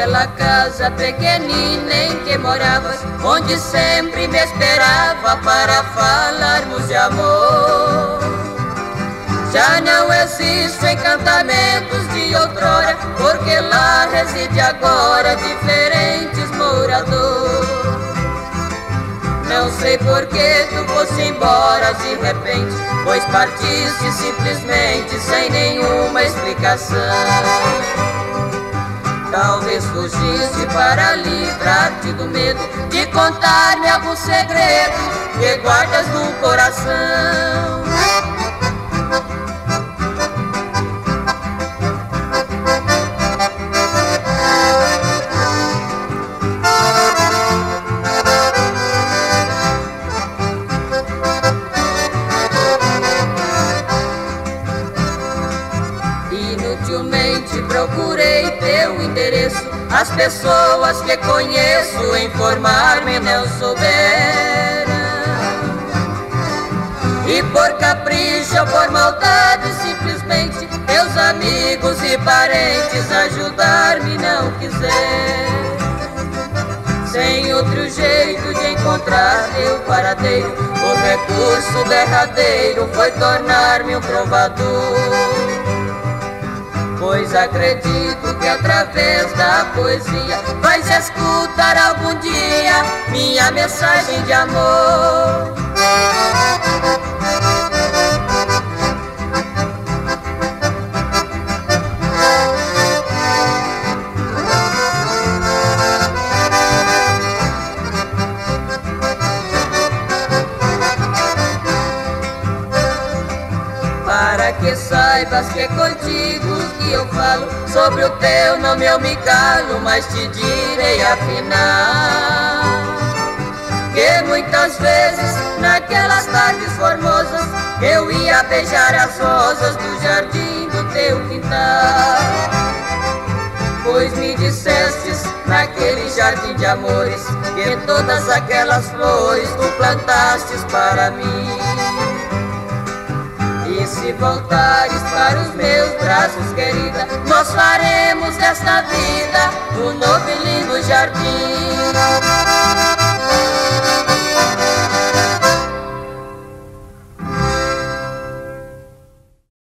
uma casa pequenina em que moravas, onde sempre me esperava para falarmos de amor. Já não existem encantamentos de outrora, porque lá reside agora diferentes moradores. Não sei por que tu fosse embora de repente, pois partiste simplesmente sem nenhuma explicação. Talvez fugisse para livrar-te do medo de contar-me algum segredo que guardas no coração. As pessoas que conheço informar-me não souberam. E por capricho ou por maldade simplesmente Meus amigos e parentes ajudar-me não quiseram. Sem outro jeito de encontrar meu paradeiro O recurso derradeiro foi tornar-me um trovador Pois acredito que através da poesia Vais escutar algum dia minha mensagem de amor. Para que saibas que é contigo que eu falo. Sobre o teu nome eu me calo Mas te direi afinal Que muitas vezes naquelas tardes formosas Eu ia beijar as rosas do jardim do teu quintal. Pois me dissestes naquele jardim de amores Que todas aquelas flores tu plantastes para mim e se voltares para os meus braços, querida, nós faremos desta vida um novo e lindo jardim.